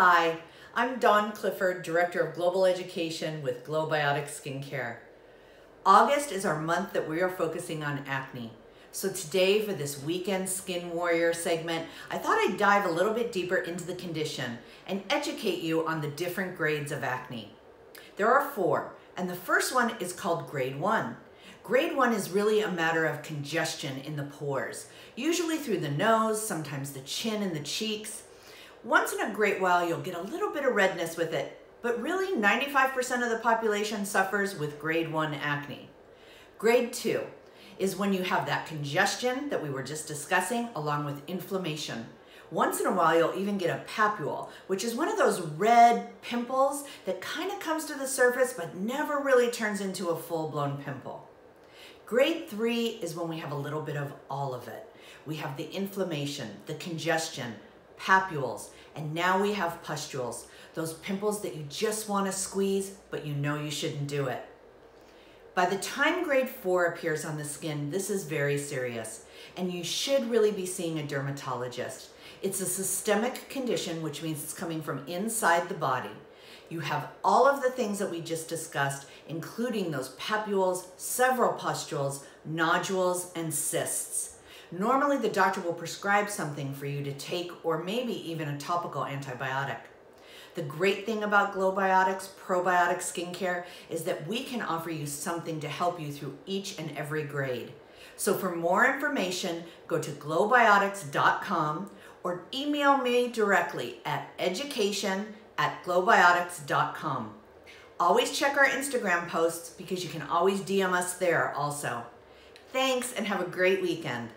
Hi, I'm Dawn Clifford, Director of Global Education with Glowbiotics Skincare. August is our month that we are focusing on acne. So today for this weekend Skin Warrior segment, I thought I'd dive a little bit deeper into the condition and educate you on the different grades of acne. There are four, and the first one is called grade one. Grade one is really a matter of congestion in the pores, usually through the nose, sometimes the chin and the cheeks. Once in a great while, you'll get a little bit of redness with it, but really 95% of the population suffers with grade one acne. Grade two is when you have that congestion that we were just discussing along with inflammation. Once in a while, you'll even get a papule, which is one of those red pimples that kind of comes to the surface but never really turns into a full-blown pimple. Grade three is when we have a little bit of all of it. We have the inflammation, the congestion, papules, and now we have pustules, those pimples that you just want to squeeze, but you know you shouldn't do it. By the time grade four appears on the skin, this is very serious, and you should really be seeing a dermatologist. It's a systemic condition, which means it's coming from inside the body. You have all of the things that we just discussed, including those papules, several pustules, nodules, and cysts. Normally, the doctor will prescribe something for you to take or maybe even a topical antibiotic. The great thing about Glowbiotics probiotic skincare is that we can offer you something to help you through each and every grade. So for more information, go to glowbiotics.com or email me directly at education at glowbiotics.com. Always check our Instagram posts because you can always DM us there also. Thanks and have a great weekend.